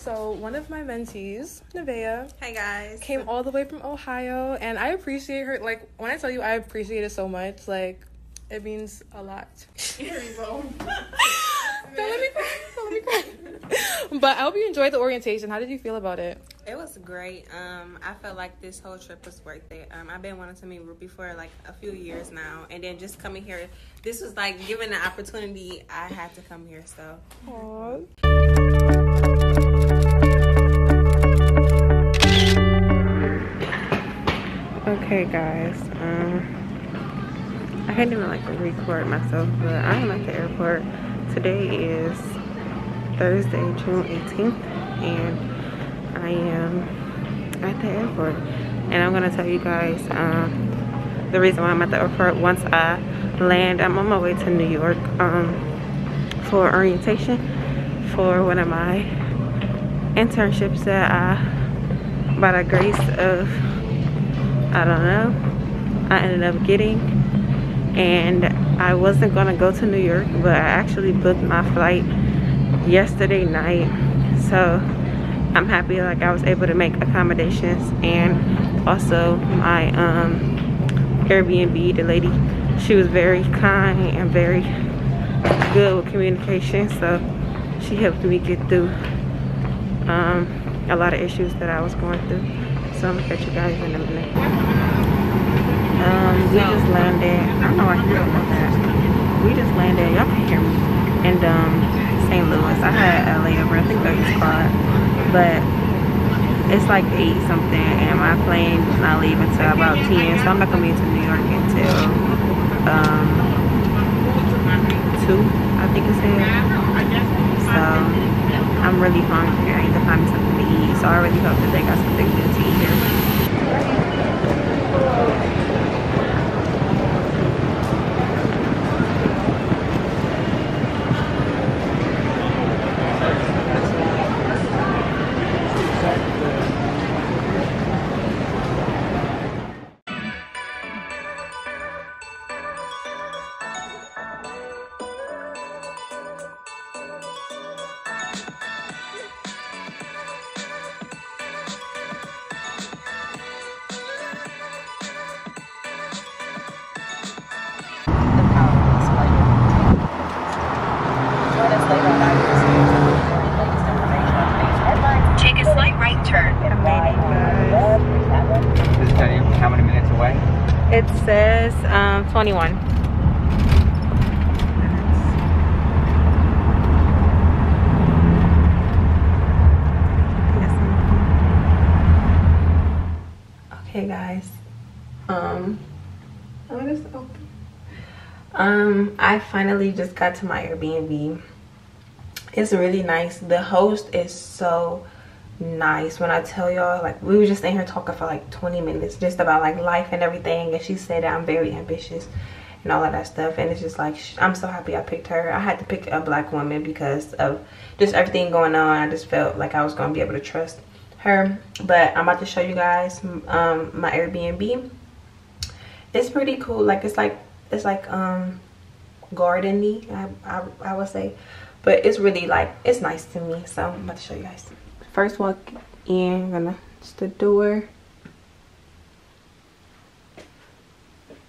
So one of my mentees, Nevaeh, Hey guys. came all the way from Ohio, and I appreciate her. Like when I tell you, I appreciate it so much. Like it means a lot. Don't let me cry. Don't let me cry. But I hope you enjoyed the orientation. How did you feel about it? It was great. Um, I felt like this whole trip was worth it. Um, I've been wanting to meet Ruby for like a few years now, and then just coming here, this was like given the opportunity. I had to come here, so Aww. Okay, guys. Um, I can't even like record myself, but I am at the airport. Today is Thursday, June 18th, and I am at the airport. And I'm gonna tell you guys um, the reason why I'm at the airport. Once I land, I'm on my way to New York um, for orientation for one of my internships that I, by the grace of I don't know. I ended up getting and I wasn't gonna go to New York but I actually booked my flight yesterday night so I'm happy like I was able to make accommodations and also my um, Airbnb the lady she was very kind and very good with communication so she helped me get through um, a lot of issues that I was going through so I'm gonna catch you guys in a minute. Um, we just landed. I don't know why you don't know that. We just landed. Y'all can hear me. And um, St. Louis. I had a layover. I think 30 squad, but it's like eight something, and my plane is not leaving until about 10. So I'm not gonna be into New York until um two. I think it said. So I'm really hungry. I need to find me something to eat. So I really hope that they got something good to eat here. It says um, 21. Okay, guys. Um, it is open. Um, I finally just got to my Airbnb. It's really nice. The host is so nice. When I tell y'all like we were just in here talking for like 20 minutes just about like life and everything and she said that I'm very ambitious and all of that stuff and it's just like I'm so happy I picked her. I had to pick a black woman because of just everything going on. I just felt like I was gonna be able to trust her but I'm about to show you guys um my Airbnb. It's pretty cool. Like it's like it's like um gardeny I, I, I would say but it's really like it's nice to me so I'm about to show you guys first walk in gonna it's the door.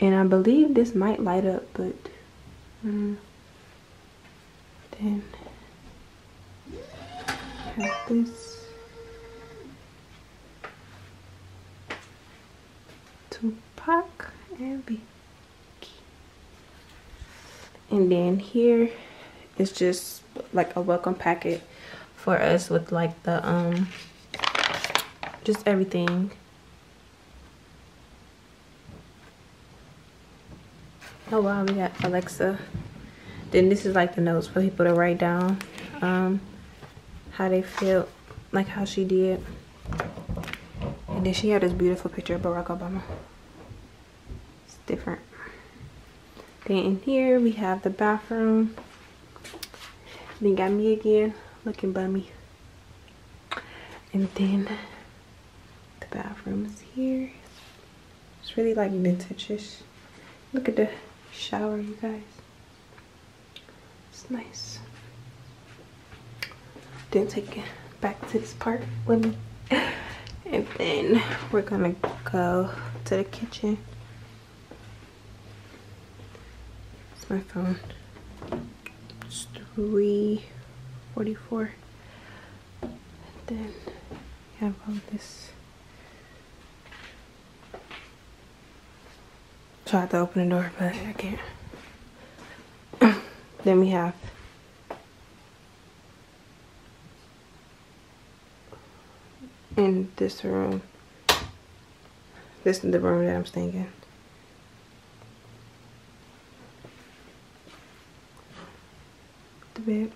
And I believe this might light up but um, then have this Tupac and Biggie and then here is just like a welcome packet for us with like the um just everything. Oh wow we got alexa. Then this is like the notes for people to write down um how they feel like how she did. And then she had this beautiful picture of barack obama. It's different. Then in here we have the bathroom. Then got me again looking bummy and then the bathroom is here it's really like vintage-ish look at the shower you guys it's nice didn't take it back to this part with me. And then we're gonna go to the kitchen. It's my phone. It's 344. Then you have all this. Tried to open the door, but I can't. then we have in this room. This is the room that I'm staying in. The bed.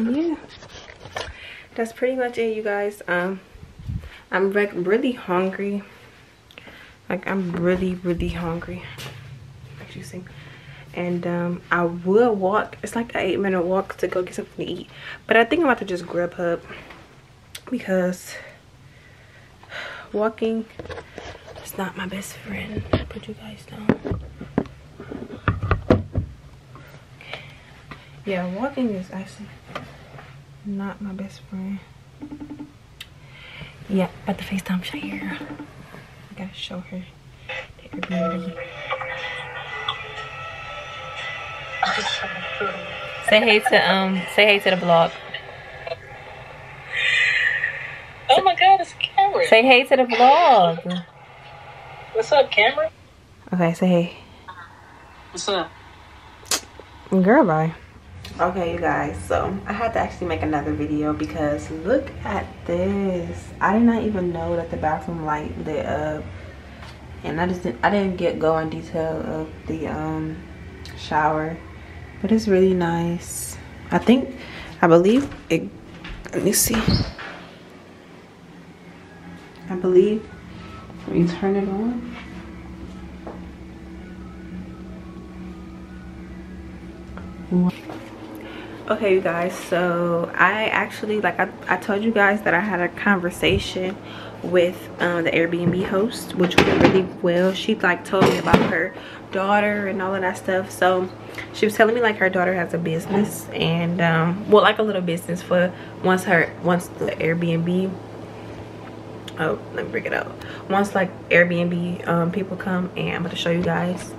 And yeah, that's pretty much it, you guys. Um, I'm like really hungry. Like I'm really, really hungry. See and um, I will walk. It's like an eight minute walk to go get something to eat. But I think I'm about to just Grubhub because walking is not my best friend. Put you guys down. Yeah, walking is actually not my best friend. Yeah, about the FaceTime Shire. I gotta show her the Airbnb. Say hey to um say hey to the vlog. Oh my god, it's Cameron. Say hey to the vlog. What's up, Cameron? Okay, say hey. What's up? Girl, bye. Okay, you guys, so I had to actually make another video because look at this. I did not even know that the bathroom light lit up. And I just didn't, I didn't get go in detail of the um shower. But it's really nice. I think, I believe it, let me see. I believe, let me turn it on. Okay you guys so i actually like I, I told you guys that i had a conversation with um, the airbnb host which went really well. She like told me about her daughter and all of that stuff. So she was telling me like her daughter has a business and um well like a little business for once her once the airbnb oh let me bring it up. Once like airbnb um people come and i'm going to show you guys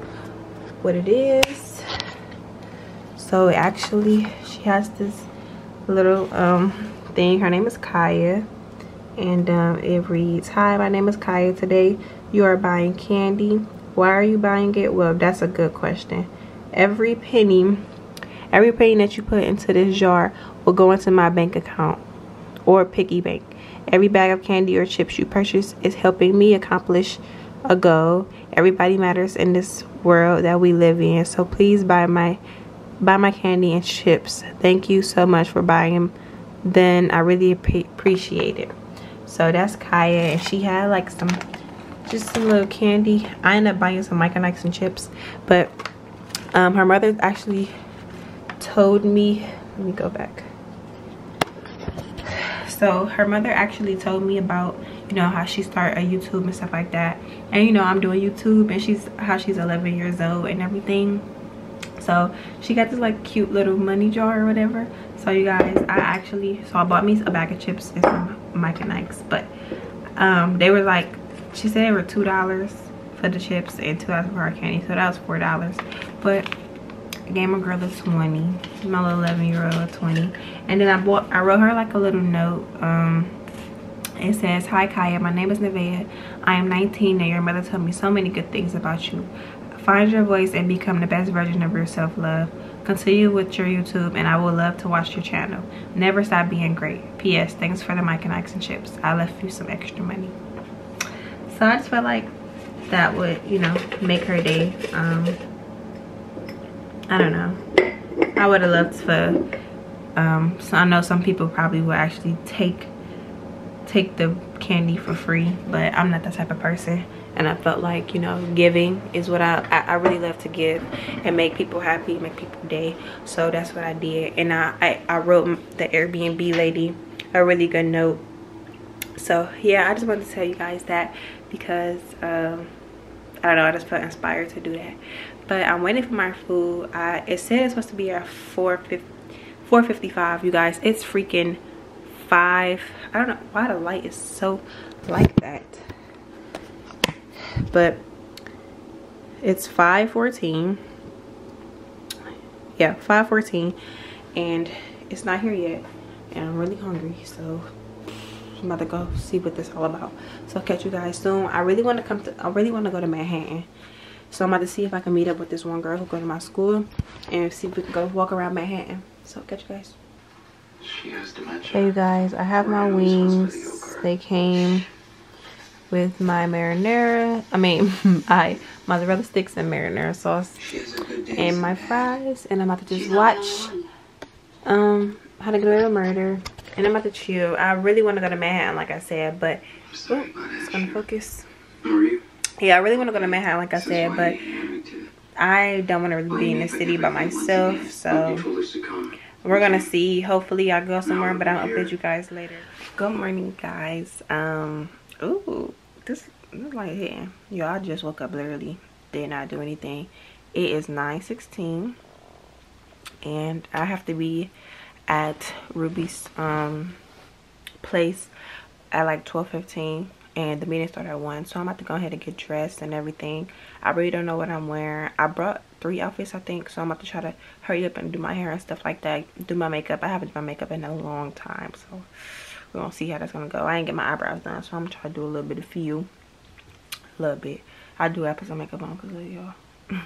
what it is. So actually she has this little um thing. Her name is kaya. And um, it reads hi my name is kaya. Today you are buying candy. Why are you buying it? Well that's a good question. Every penny every penny that you put into this jar will go into my bank account or piggy bank. Every bag of candy or chips you purchase is helping me accomplish a goal. Everybody matters in this world that we live in. So please buy my buy my candy and chips thank you so much for buying them then. I really appreciate it. So that's kaya and she had like some just some little candy. I ended up buying some Mike and Ikes and chips but um, her mother actually told me let me go back. So her mother actually told me about you know how she started a youtube and stuff like that. And you know i'm doing youtube and she's how she's 11 years old and everything so she got this like cute little money jar or whatever. So you guys i actually so i bought me a bag of chips and some Mike and Ikes but um they were like she said they were two dollars for the chips and two dollars for her candy so that was four dollars. But I gave my girl a 20 my little 11 year old a 20 and then i bought i wrote her like a little note um it says hi kaya. My name is Nevaeh. i am 19 and your mother told me so many good things about you find your voice and become the best version of yourself love. Continue with your youtube and i will love to watch your channel. Never stop being great. Ps thanks for the Mike and Ikes and chips. I left you some extra money. So i just felt like that would you know make her day. Um i don't know. I would have loved for um so i know some people probably would actually take take the candy for free but i'm not that type of person. And i felt like you know giving is what i i, really love to give and make people happy make people day. So that's what i did. And i i, I wrote the airbnb lady a really good note. So yeah i just wanted to tell you guys that because um i don't know i just felt inspired to do that. But i'm waiting for my food. I, it said it's supposed to be at 4 455 you guys. It's freaking five. I don't know why the light is so like that. But it's 514 yeah 514 and it's not here yet and i'm really hungry so i'm about to go see what this all about. So i'll catch you guys soon. I really want to come to i really want to go to manhattan. So i'm about to see if i can meet up with this one girl who go to my school and see if we can go walk around manhattan. So catch you guys hey you guys i have my wings. they came with my marinara i mean i mozzarella sticks and marinara sauce and my fries and i'm about to just watch um how to get away with murder and i'm about to chill i really want to go to manhattan like i said but oh, it's gonna focus. Yeah i really want to go to manhattan like i said but i don't want to really be in the city by myself so we're gonna see hopefully i'll go somewhere but i'll update you guys later good morning guys um Ooh, this is like hitting. Yo, I just woke up literally. Did not do anything. It is 9.16. And I have to be at Ruby's um place at like 12.15. And the meeting started at 1. So I'm about to go ahead and get dressed and everything. I really don't know what I'm wearing. I brought three outfits, I think. So I'm about to try to hurry up and do my hair and stuff like that. Do my makeup. I haven't done my makeup in a long time. So we're gonna see how that's gonna go i ain't get my eyebrows done so i'm gonna try to do a little bit of few a little bit i do have to put some makeup on because of y'all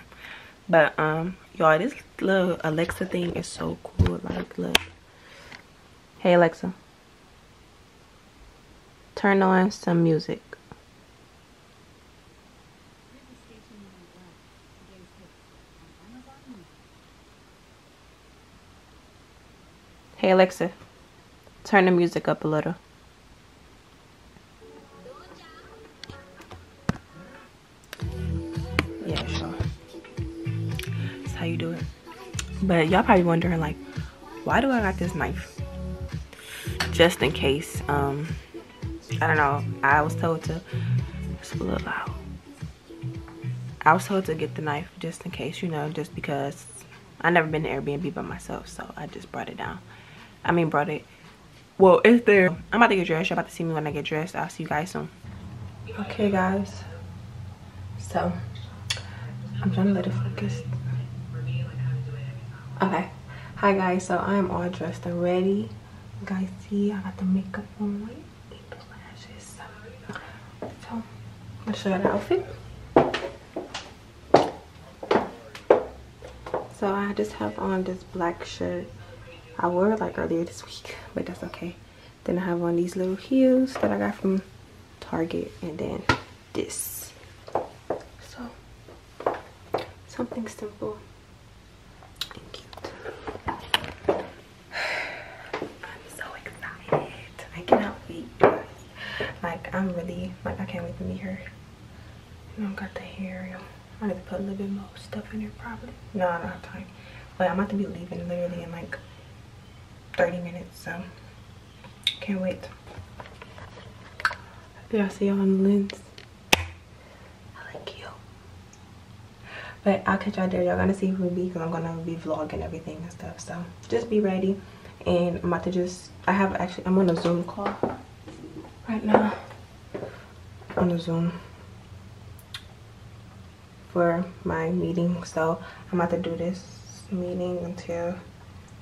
but um y'all this little alexa thing is so cool like look hey alexa turn on some music Hey Alexa, turn the music up a little. Yeah, sure. That's how you do it. But y'all probably wondering like, why do I got this knife? Just in case. Um, I don't know. I was told to. It's a little loud. I was told to get the knife just in case, you know, just because I never been to Airbnb by myself, so I just brought it down. I mean, brought it. Well it's there. I'm about to get dressed. You're about to see me when i get dressed. I'll see you guys soon. Okay guys. So i'm trying to let it focus. Okay. Hi guys. So i'm all dressed and ready. You guys see i got the makeup on. The lashes so i'm gonna show you the outfit. So i just have on this black shirt I wore like earlier this week, but that's okay. Then I have on these little heels that I got from Target and then this. So, something simple and cute. I'm so excited. I cannot wait, Like, I'm really, like, I can't wait to meet her. You know, got the hair. I need to put a little bit more stuff in here probably. No, I don't have time. But I'm about to be leaving literally in like 30 minutes so can't wait. Y'all see y'all on the lens. I like you. But i'll catch y'all there. Y'all gonna see ruby because i'm gonna be vlogging everything and stuff so just be ready. And i'm about to just i have actually i'm on a zoom call right now. On a zoom for my meeting so i'm about to do this meeting until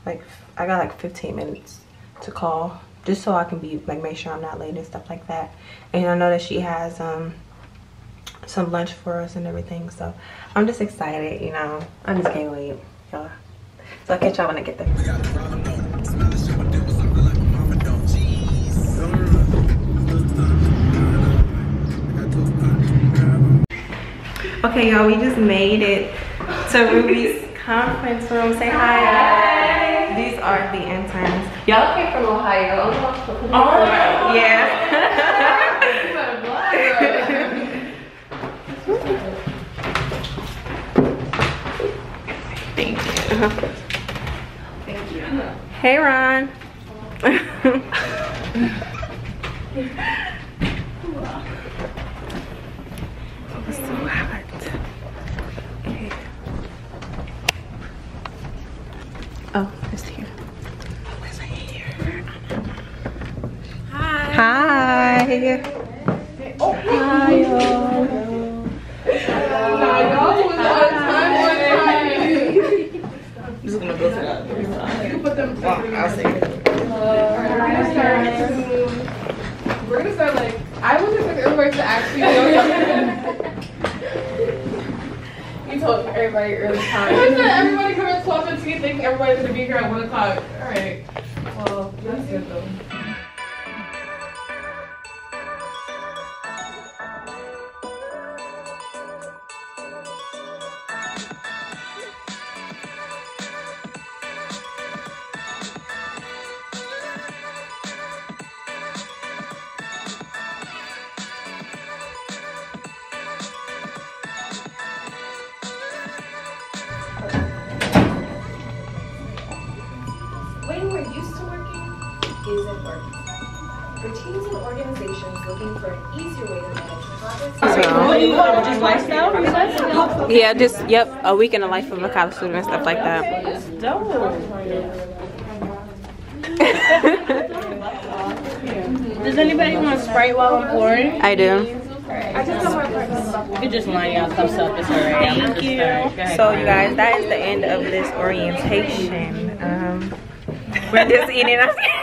like i got like 15 minutes to call just so i can be like make sure i'm not late and stuff like that. And i know that she has um some lunch for us and everything so i'm just excited you know. I just can't wait y'all. So i'll catch y'all when i get there. Okay y'all we just made it to ruby's conference room. Say hi, hi. These are the interns. Y'all came from Ohio. Oh, yeah. Thank you. Thank you. Hey, Ron. Hi. Hi, y'all. We're gonna start like I wasn't expecting everybody to actually know You told everybody early time. You said everybody come at twelve fifteen thinking everybody's gonna be here at one o'clock. Alright. Well, that's good though. Isn't working. For teams and organizations looking for an easier way to manage projects, Yeah, just yep, a week in the life of a college student and stuff like that. Does anybody want Sprite while I'm pouring? I do. You can just line your cups up. It's alright. Thank you. So you guys, that is the end of this orientation. Um, we're just eating.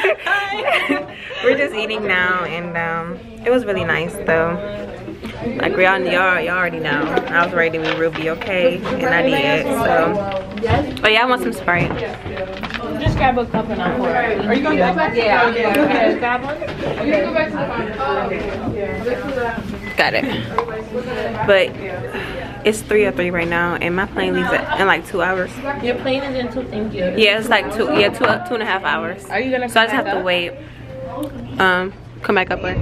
we're just eating now, and um, it was really nice though. Like y'all, y'all, y'all already know. I was ready to be Ruby, okay, and I did. So, but yeah, I want some Sprite. Just grab a cup and I'll pour. it. Are you going back? Yeah. Okay, grab one. You can go back to the phone. Oh, okay. Yeah. This is a- Got it. But it's three or three right now, and my plane leaves at, in like two hours. Your plane is in two. Thank you. Yeah, it's like two. Yeah, two two and a half hours. Are you gonna? So I just have back to wait. Um, come back up where?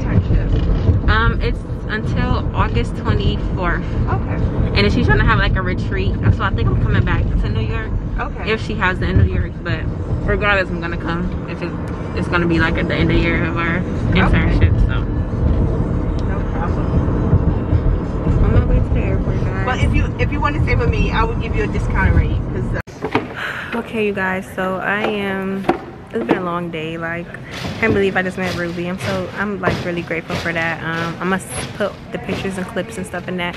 Um, it's until August 24th. Okay. And then she's trying to have like a retreat. So I think I'm coming back to New York. Okay. If she has it in New York. But regardless, I'm gonna come. If it, it's gonna be like at the end of the year of our internship. So But if you if you want to stay with me, I would give you a discount rate because uh, Okay, you guys. So I am. It's been a long day. Like, can't believe I just met Ruby. I'm so. I'm like really grateful for that. Um, I must put the pictures and clips and stuff in that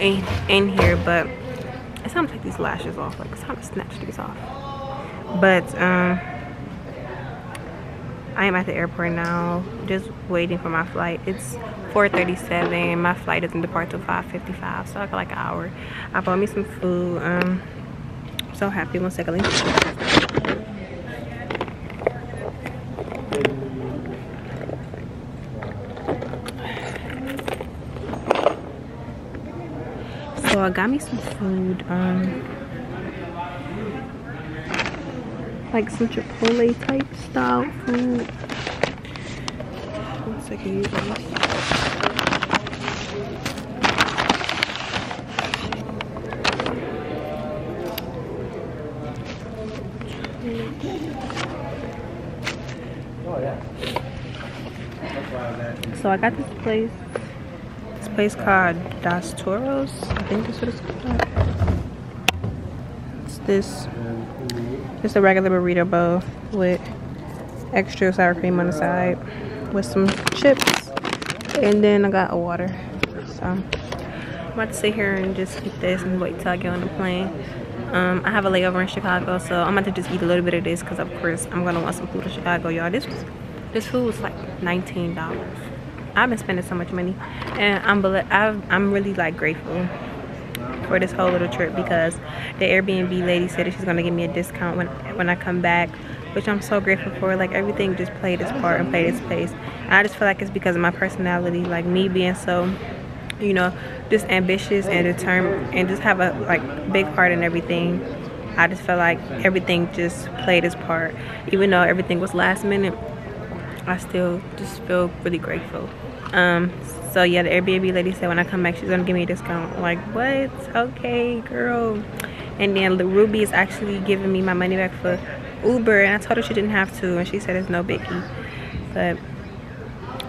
in, in here, but it's time to take these lashes off. Like, it's time to snatch these off. But um, I am at the airport now, just waiting for my flight. It's 4:37. My flight doesn't depart till 5:55, so I got like an hour. I bought me some food. Um, so happy. One second. So I got me some food. Um, like some Chipotle type style food. One second, you guys. So I got this place. This place called Dos Toros. I think that's what it's called. It's this. It's a regular burrito bowl with extra sour cream on the side, with some chips, and then I got a water. So I'm about to sit here and just eat this and wait till I get on the plane. Um, I have a layover in Chicago, so I'm about to just eat a little bit of this because, of course, I'm gonna want some food in Chicago, y'all. This was, this food was like $19. I've been spending so much money, and I'm I've, I'm really like grateful for this whole little trip because the Airbnb lady said that she's gonna give me a discount when when I come back, which I'm so grateful for. Like everything just played its part and played its place. And I just feel like it's because of my personality, like me being so, you know, just ambitious and determined and just have a like big heart and everything. I just felt like everything just played its part, even though everything was last minute. I still just feel really grateful. Um, so yeah, the Airbnb lady said when I come back, she's gonna give me a discount. I'm like, what? Okay, girl. And then the Ruby is actually giving me my money back for Uber, and I told her she didn't have to, and she said it's no biggie. But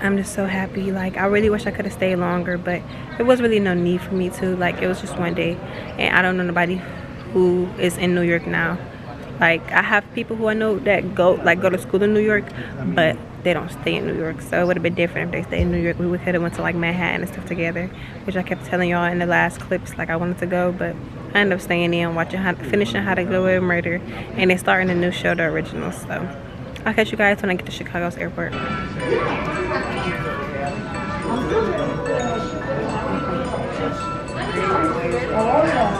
I'm just so happy. Like I really wish I could have stayed longer, but there was really no need for me to. Like it was just one day, and I don't know nobody who is in New York now. Like I have people who I know that go like go to school in New York, but they don't stay in New York. So it would have been different if they stayed in New York. We could have went to like Manhattan and stuff together, which I kept telling y'all in the last clips like I wanted to go, but I ended up staying in, watching how, finishing How to Get Away with Murder, and they're starting a new show, The Originals. So I'll catch you guys when I get to Chicago's airport. Oh, right.